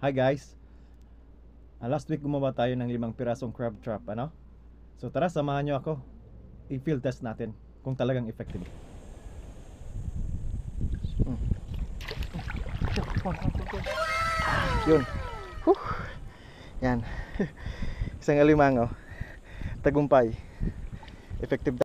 Hi guys. Ah, last week gumawa tayo ng limang pirasong crab trap, ano? So tara, samahan nyo ako. I-field test natin kung talagang effective. Hmm. Yun. Whew. Yan. Isang alimango. Oh. Tagumpay. Effective